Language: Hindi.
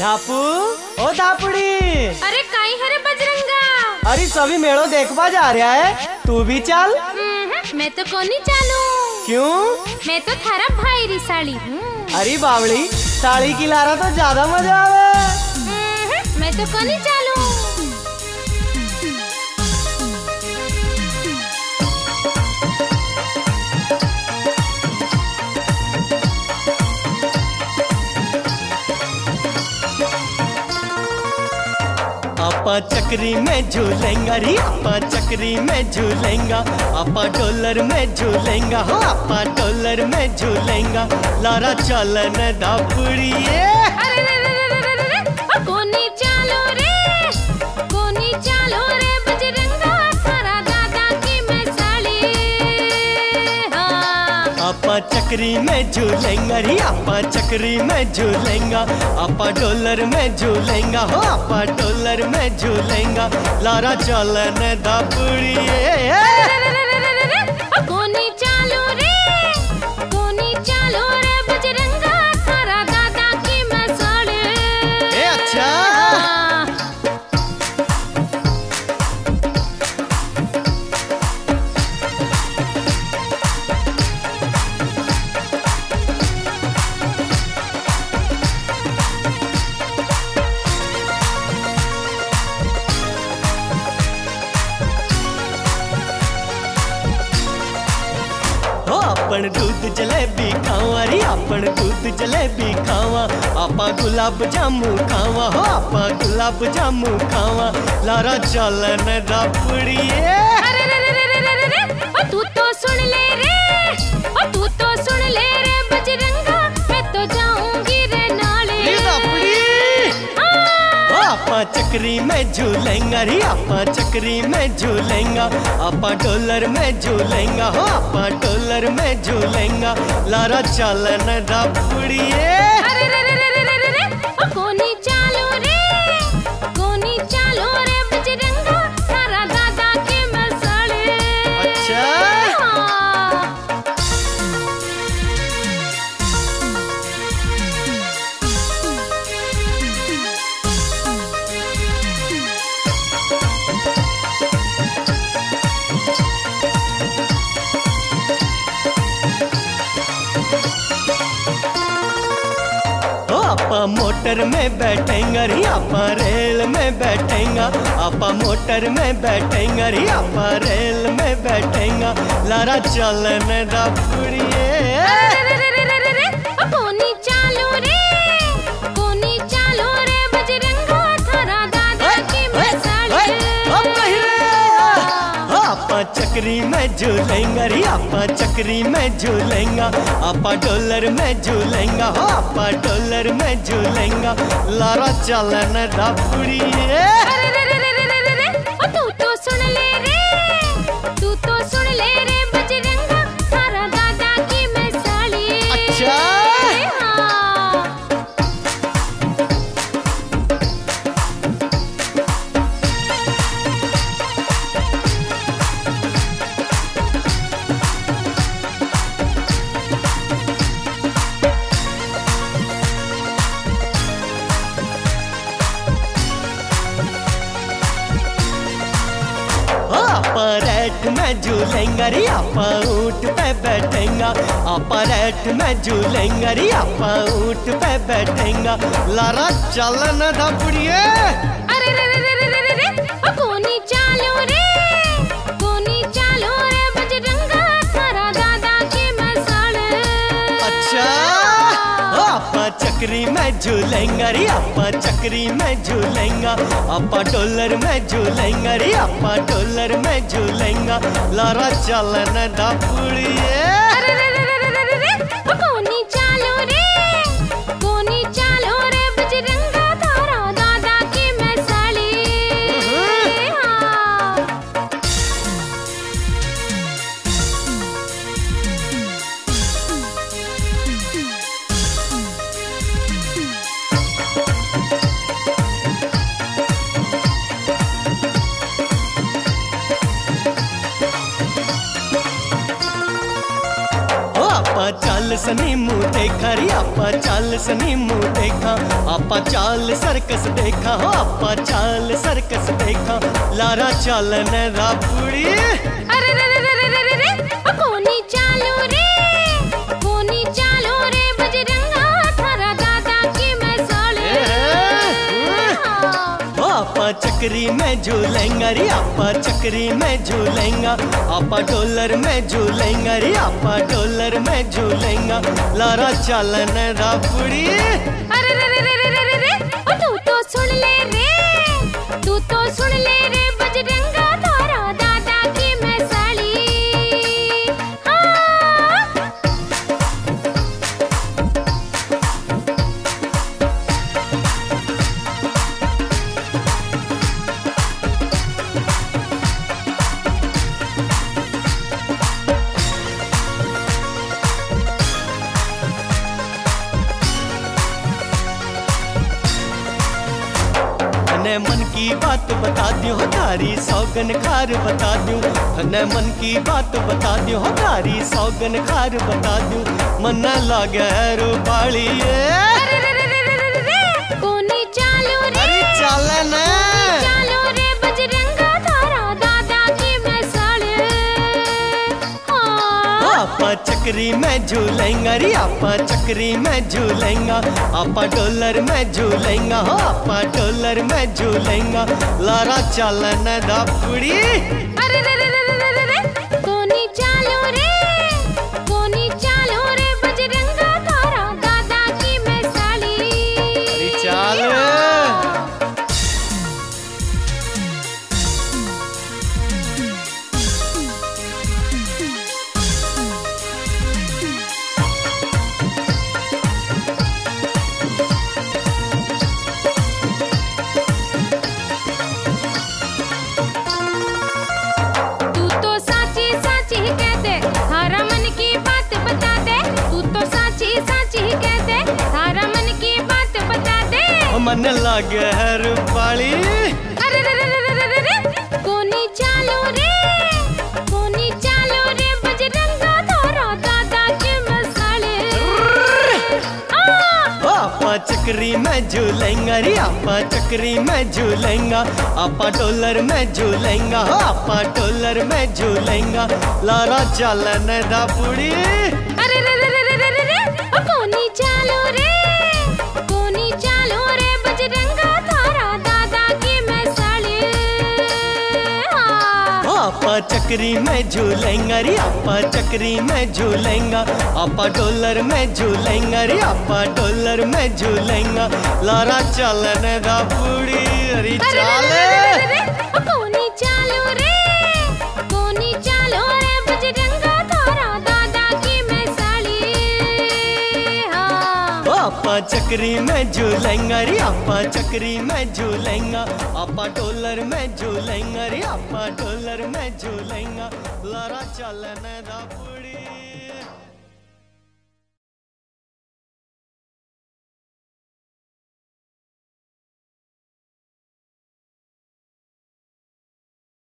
ધાપુ ओ धापुड़ी। अरे काई हरे बजरंगा? अरे सभी मेड़ो देखवा जा रहा है। तू भी चल। हम्म, मैं तो कौन कोनी चालू? क्यों? मैं तो थारा भाई साड़ी हूँ। अरे बावड़ी साड़ी की लारा तो ज़्यादा मज़ा आवे। हम्म, मैं तो कोनी चालू? आपा चक्री में झूलेंगा री, आपा चक्री में झूलेंगा, आपा डॉलर में झूलेंगा, हो, आपा डॉलर में झूलेंगा। लारा चलन धापुड़ी चक्री में झूलेंगा रे आपा चक्री में झूलेंगा, आपा डॉलर में झूलेंगा, हो आपा डॉलर में झूलेंगा। लारा चलन धापुड़ी अपन दूध जलेबी खावा रे अपन दूध जलेबी खावा. आपा गुलाब जामू खावा हो आपा गुलाब जामू खावा. लारा चलन रापड़िए अरे चक्री में झूलेंगा रे आपा चक्री में झूलेंगा आपा डॉलर में झूलेंगा हो आपा डॉलर में झूलेंगा लारा चलन रापड़िए अरे रे रे रे रे रे रे रे ओ कोनी चालू आपा मोटर में बैठेंगे रे आपा रेल में बैठेंगे। आपा मोटर में बैठेंगे रे आपा रेल में बैठेंगे। लारा चलन रापुड़िए अरे में झूलेंगा रे आपा चक्री में झूलेंगा आपा डॉलर में झूलेंगा हो आपा डॉलर में झूलेंगा लारा चलन दापुरी अरे रे रे रे रे रे ओ तू तो सुन ले रे तू तो सुन ले रे रेट में झूलेंगे रे आपा ऊँट पे बैठेंगा। आपा रेट में झूलेंगे रे आपा ऊँट पे बैठेंगा। लारा चलन धपड़िए अरे चक्री में झूलेंगा रे अपा चक्री में झूलेंगा अपा डॉलर में झूलेंगा रे आपा डॉलर में झूलेंगा लारा चलन दा पुड़िए अरे रे रे रे रे रे रे चाल सनी मुँह देखा रे आप चाल सनी मुँह देखा आपा चाल सर्कस देखा हो आपा चाल सर्कस देखा लारा चालन रापुड़ी अरे रे रे रे रे रे रे कोनी चाल चक्री में झूलेंगा रे आपा चक्री में झूलेंगा आपा डॉलर में झूलेंगा रे आपा डॉलर में झूलेंगा लारा चालन रापुड़ी अरे रे रे रे रे रे रे ओ तू तो सुन ले रे तू तो सुन ले रे बजरंगा बात बता दियो तारी, सौगन खार बता दियो। मन मन की बात बता दियो तारी, सौगन खार बता दियो। मन लागे रे रे चक्री में झूलेंगा रे, आपा चक्री में झूलेंगा। आपा डॉलर में झूलेंगा, हो, आपा डॉलर में झूलेंगा। लारा चालन दापुड़ी अरे मन लागे हर पाली। अरे चक्री में झूलेंगा रे आपा चक्री में झूलेंगा। आपा डॉलर में झूलेंगा आपा डॉलर में झूलेंगा। लारा चालन दा पुड़ी अरे रे चक्री में झूलेंगा रे आपा चक्री में झूलेंगा, आपा डॉलर में झूलेंगा रे, आपा डॉलर में झूलेंगा। लारा चलन दापुड़ी अरे अरे चाल चक्री में झूलेंगा रे आपा चक्री में झूलेंगा, आपा डॉलर में झूलेंगा रे, आपा डॉलर में झूलेंगा। लारा चलने दा दापुड़ी